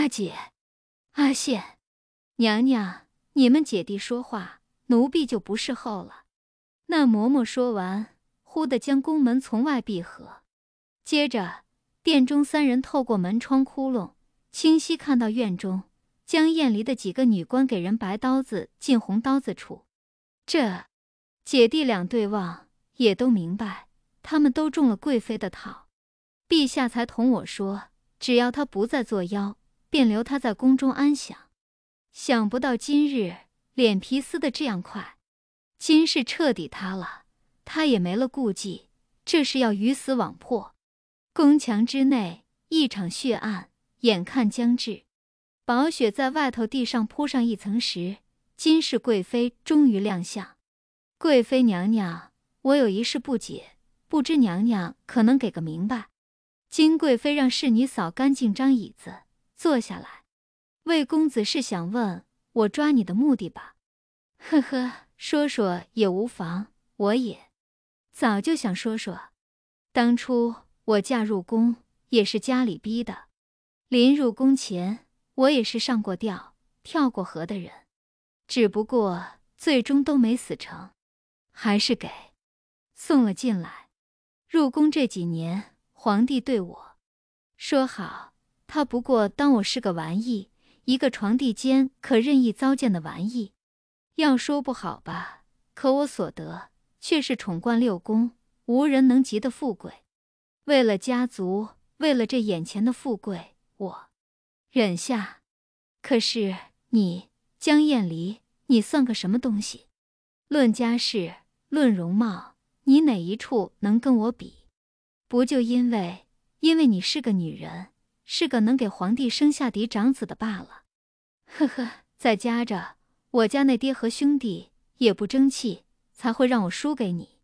阿姐，阿宪，娘娘，你们姐弟说话，奴婢就不侍候了。那嬷嬷说完，忽地将宫门从外闭合，接着殿中三人透过门窗窟窿，清晰看到院中江燕离的几个女官给人白刀子进红刀子处。这姐弟俩对望，也都明白，他们都中了贵妃的套。陛下才同我说，只要他不再作妖，便留他在宫中安享。想不到今日脸皮撕得这样快。金氏彻底塌了，他也没了顾忌，这是要鱼死网破。宫墙之内，一场血案眼看将至。宝雪在外头地上铺上一层时，金氏贵妃终于亮相。贵妃娘娘，我有一事不解，不知娘娘可能给个明白。金贵妃让侍女扫干净张椅子，坐下来。魏公子是想问我抓你的目的吧？呵呵。说说也无妨，我也早就想说说。当初我嫁入宫也是家里逼的，临入宫前我也是上过吊、跳过河的人，只不过最终都没死成，还是给送了进来。入宫这几年，皇帝对我说好，他不过当我是个玩意，一个床地间可任意糟践的玩意。要说不好吧，可我所得却是宠冠六宫，无人能及的富贵。为了家族，为了这眼前的富贵，我忍下。可是你江燕离，你算个什么东西？论家世，论容貌，你哪一处能跟我比？不就因为因为你是个女人，是个能给皇帝生下嫡长子的罢了？呵呵，再加着。我家那爹和兄弟也不争气，才会让我输给你。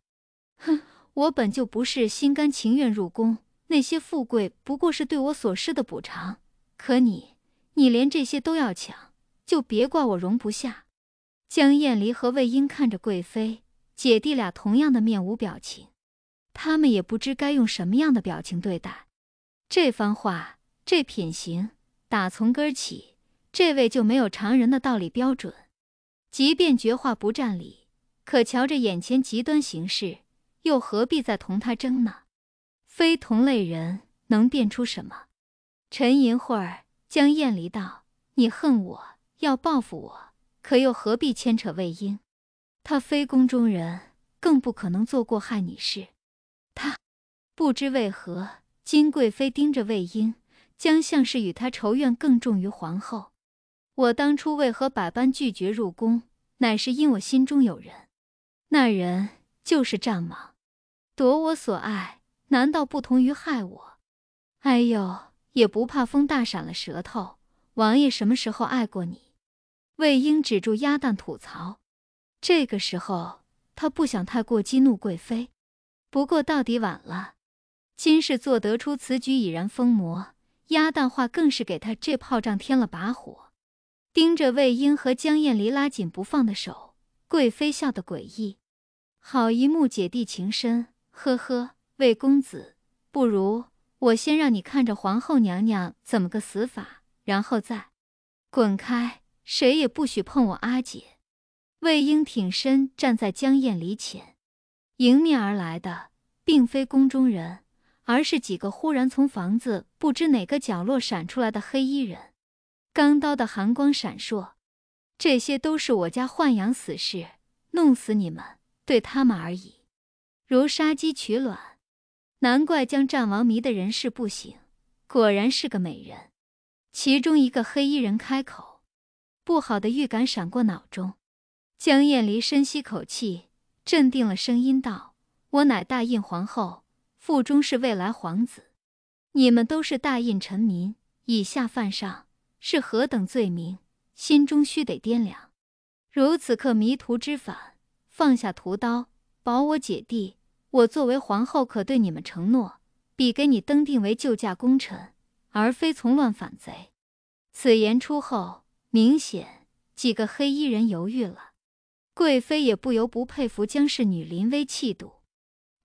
哼，我本就不是心甘情愿入宫，那些富贵不过是对我所施的补偿。可你，你连这些都要抢，就别怪我容不下。江燕离和魏婴看着贵妃姐弟俩，同样的面无表情，他们也不知该用什么样的表情对待这番话。这品行，打从根儿起，这位就没有常人的道理标准。即便绝话不占理，可瞧着眼前极端形势，又何必再同他争呢？非同类人，能变出什么？沉吟会儿，江燕离道：“你恨我，要报复我，可又何必牵扯魏婴？他非宫中人，更不可能做过害你事。他不知为何，金贵妃盯着魏婴，将像是与他仇怨更重于皇后。我当初为何百般拒绝入宫？”乃是因我心中有人，那人就是战王，夺我所爱，难道不同于害我？哎呦，也不怕风大闪了舌头。王爷什么时候爱过你？魏婴止住鸭蛋吐槽。这个时候，他不想太过激怒贵妃，不过到底晚了。今世做得出此举已然疯魔，鸭蛋话更是给他这炮仗添了把火。盯着魏婴和江燕离拉紧不放的手，贵妃笑得诡异。好一幕姐弟情深，呵呵。魏公子，不如我先让你看着皇后娘娘怎么个死法，然后再滚开，谁也不许碰我阿姐。魏婴挺身站在江燕离前，迎面而来的并非宫中人，而是几个忽然从房子不知哪个角落闪出来的黑衣人。钢刀的寒光闪烁，这些都是我家豢养死士，弄死你们，对他们而已，如杀鸡取卵。难怪将战王迷的人事不省，果然是个美人。其中一个黑衣人开口，不好的预感闪过脑中。江燕离深吸口气，镇定了声音道：“我乃大印皇后，腹中是未来皇子，你们都是大印臣民，以下犯上。”是何等罪名，心中须得掂量。如此刻迷途知返，放下屠刀，保我姐弟。我作为皇后，可对你们承诺，必给你登定为救驾功臣，而非从乱反贼。此言出后，明显几个黑衣人犹豫了。贵妃也不由不佩服江氏女临危气度，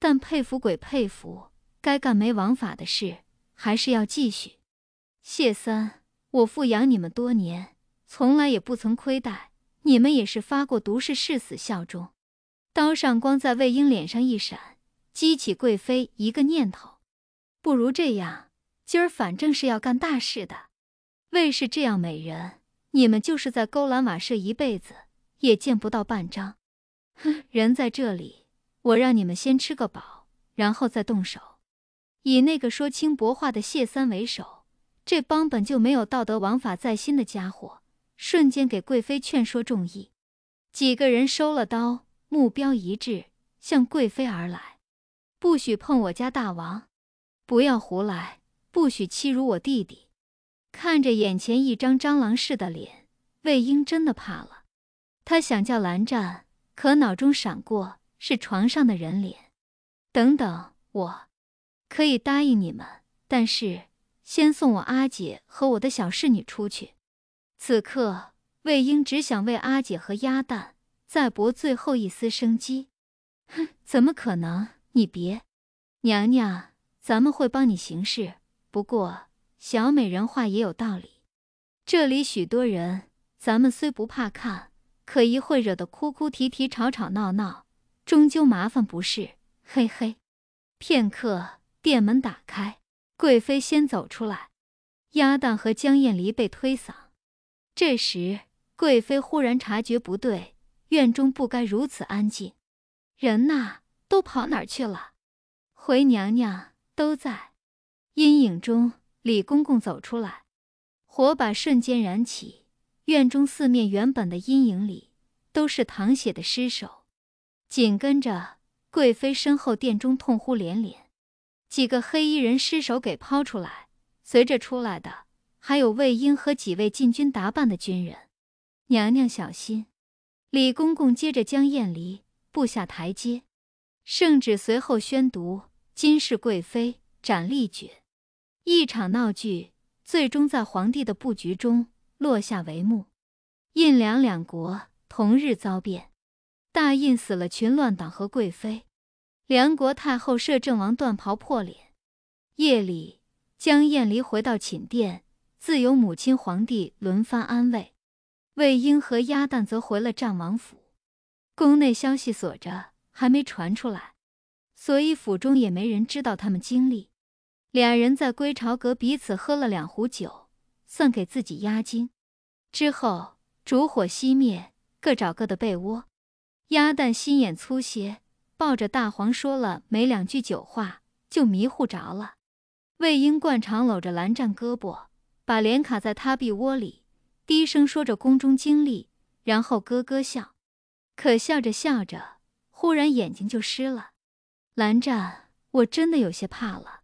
但佩服鬼佩服，该干没王法的事还是要继续。谢三。我富养你们多年，从来也不曾亏待你们，也是发过毒誓，誓死效忠。刀上光在魏婴脸上一闪，激起贵妃一个念头：不如这样，今儿反正是要干大事的。魏氏这样美人，你们就是在勾栏瓦舍一辈子也见不到半张。哼，人在这里，我让你们先吃个饱，然后再动手。以那个说轻薄话的谢三为首，这帮本就没有道德王法在心的家伙，瞬间给贵妃劝说众议。几个人收了刀。目标一致，向贵妃而来。不许碰我家大王！不要胡来！不许欺辱我弟弟！看着眼前一张蟑螂似的脸，魏婴真的怕了。他想叫蓝湛，可脑中闪过是床上的人脸。等等，我可以答应你们，但是先送我阿姐和我的小侍女出去。此刻，魏婴只想为阿姐和鸭蛋。再搏最后一丝生机，哼，怎么可能？你别，娘娘，咱们会帮你行事。不过小美人话也有道理，这里许多人，咱们虽不怕看，可一会惹得哭哭啼啼、吵吵闹闹，终究麻烦不是？嘿嘿。片刻，店门打开，贵妃先走出来，鸭蛋和江燕离被推搡。这时，贵妃忽然察觉不对。院中不该如此安静，人呐，都跑哪儿去了？回娘娘都在。阴影中，李公公走出来，火把瞬间燃起，院中四面原本的阴影里都是淌血的尸首。紧跟着，贵妃身后殿中痛呼连连，几个黑衣人尸首给抛出来，随着出来的还有魏婴和几位禁军打扮的军人。娘娘小心！李公公接着将燕离步下台阶，圣旨随后宣读：今世贵妃斩立决。一场闹剧最终在皇帝的布局中落下帷幕。印两两国同日遭变，大印死了群乱党和贵妃，梁国太后摄政王断袍破脸。夜里，江燕离回到寝殿，自有母亲、皇帝轮番安慰。魏婴和鸭蛋则回了战王府，宫内消息锁着，还没传出来，所以府中也没人知道他们经历。俩人在归巢阁彼此喝了两壶酒，算给自己压惊。之后烛火熄灭，各找各的被窝。鸭蛋心眼粗些，抱着大黄说了没两句酒话，就迷糊着了。魏婴惯常搂着蓝湛胳膊，把脸卡在他臂窝里。低声说着宫中经历，然后咯咯笑。可笑着笑着，忽然眼睛就湿了。蓝湛，我真的有些怕了。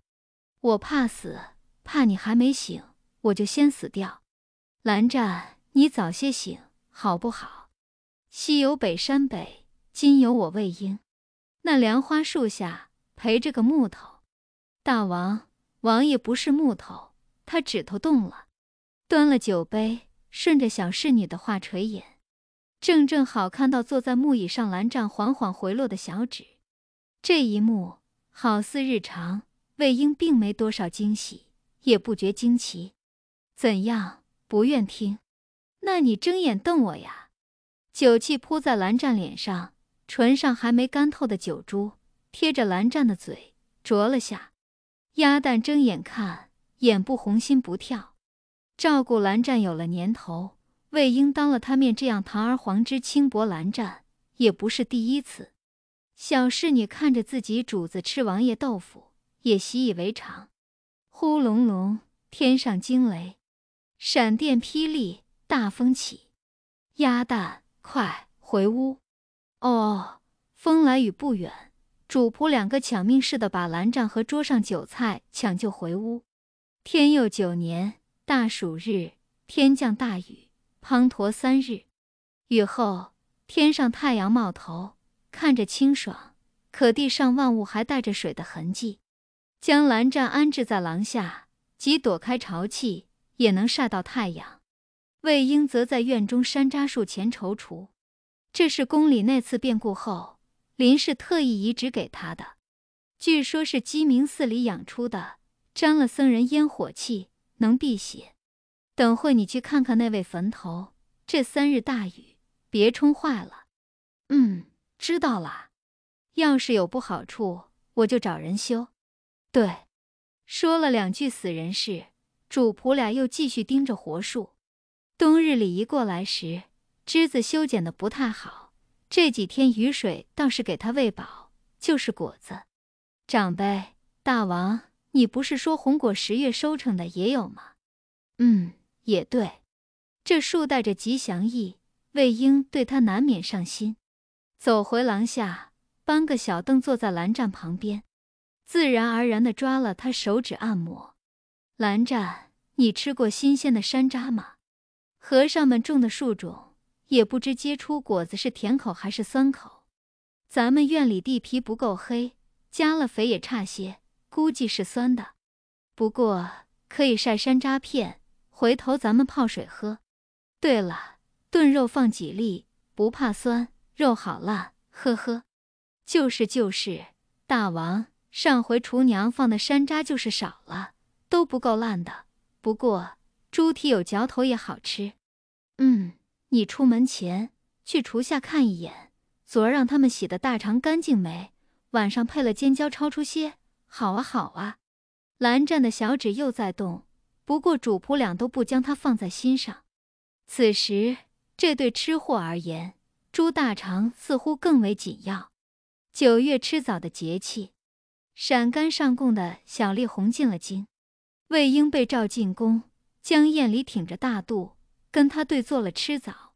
我怕死，怕你还没醒，我就先死掉。蓝湛，你早些醒好不好？西有北山北，今有我魏婴。那莲花树下陪着个木头。大王，王爷不是木头，他指头动了。端了酒杯。顺着小侍女的话垂眼，正正好看到坐在木椅上蓝湛缓缓回落的小指。这一幕好似日常，魏婴并没多少惊喜，也不觉惊奇。怎样，不愿听？那你睁眼瞪我呀！酒气扑在蓝湛脸上，唇上还没干透的酒珠贴着蓝湛的嘴啄了下。鸭蛋睁眼看，眼不红心不跳。照顾蓝湛有了年头，魏婴当了他面这样堂而皇之轻薄蓝湛，也不是第一次。小侍女看着自己主子吃王爷豆腐，也习以为常。呼隆隆，天上惊雷，闪电霹雳，大风起。鸭蛋，快回屋！哦，风来雨不远，主仆两个抢命似的把蓝湛和桌上酒菜抢救回屋。天佑九年。大暑日，天降大雨，滂沱三日。雨后，天上太阳冒头，看着清爽，可地上万物还带着水的痕迹。将蓝湛安置在廊下，即躲开潮气，也能晒到太阳。魏婴则在院中山楂树前踌躇，这是宫里那次变故后，林氏特意移植给他的，据说是鸡鸣寺里养出的，沾了僧人烟火气。能辟邪，等会你去看看那位坟头，这三日大雨，别冲坏了。嗯，知道了。要是有不好处，我就找人修。对，说了两句死人事，主仆俩又继续盯着活树。冬日里一过来时，枝子修剪的不太好，这几天雨水倒是给它喂饱，就是果子。长辈，大王，你不是说红果十月收成的也有吗？嗯。也对，这树带着吉祥意，魏婴对他难免上心。走回廊下，搬个小凳坐在蓝湛旁边，自然而然的抓了他手指按摩。蓝湛，你吃过新鲜的山楂吗？和尚们种的树种，也不知结出果子是甜口还是酸口。咱们院里地皮不够黑，加了肥也差些，估计是酸的。不过可以晒山楂片。回头咱们泡水喝。对了，炖肉放几粒，不怕酸，肉好烂。呵呵，就是就是，大王，上回厨娘放的山楂就是少了，都不够烂的。不过猪蹄有嚼头也好吃。嗯，你出门前去厨下看一眼，昨儿让他们洗的大肠干净没？晚上配了尖椒焯出些。好啊好啊。蓝湛的小指又在动。不过主仆俩都不将他放在心上。此时，这对吃货而言，猪大肠似乎更为紧要。九月吃枣的节气，陕甘上贡的小丽红进了京，魏婴被召进宫，江宴里挺着大肚，跟他对坐了吃枣。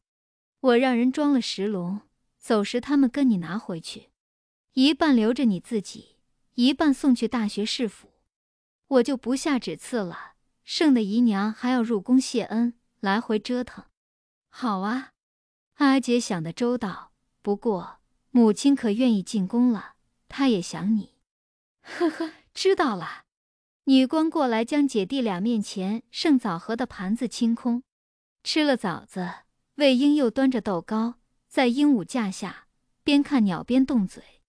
我让人装了石笼，走时他们跟你拿回去，一半留着你自己，一半送去大学士府。我就不下旨赐了。剩的姨娘还要入宫谢恩，来回折腾。好啊，阿姐想的周到。不过母亲可愿意进宫了？她也想你。呵呵，知道了。女官过来将姐弟俩面前剩枣核的盘子清空。吃了枣子，魏婴又端着豆糕在鹦鹉架下边看鸟边动嘴。